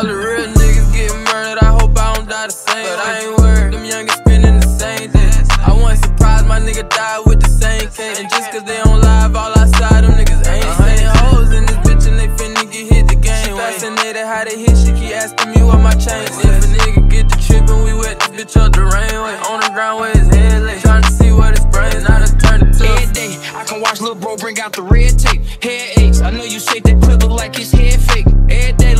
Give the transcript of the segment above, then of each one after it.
All the real niggas getting murdered, I hope I don't die the same. But I ain't worried, them youngins spending the same day. I wasn't surprised my nigga died with the same case. And just cause they on live all outside, them niggas ain't uh-huh. saying hoes in this bitch and they finna get hit the game. She fascinated how they hit, she keep asking me what my chain is. If a nigga get the trippin', we wet this bitch up the rainway. On the ground where his head lay. Tryna see what his brain, I done turned it to Every day, I can watch Lil' Bro bring out the red tape. Head aches, I know you say that look like his head fake. Every day,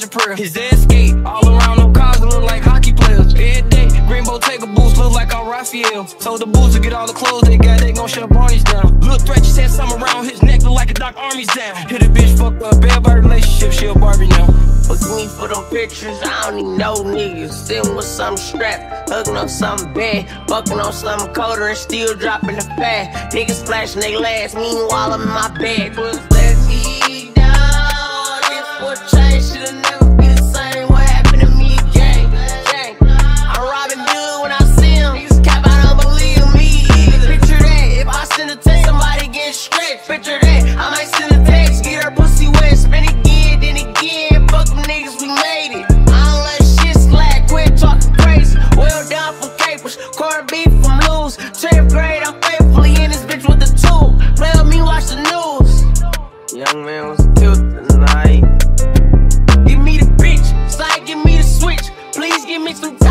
before the Fajr prayer. His ass skate, all around them cars that look like hockey players. Every day, Green Bottega boots look like I'm Raphael. Told the boots to get all the clothes they got, they gon' shut Barney's down. Lil' Threat just had something around his neck, look like a Doc Army's down. Hit a bitch fucked up, bad by relationship, she a Barbie now. Fuck me for them pictures, I don't need no niggas. Sitting with some strap, hugging on something bad, fucking on something colder and still dropping the pad. Niggas flashing they last, meanwhile I'm in my bag. Pussy remix from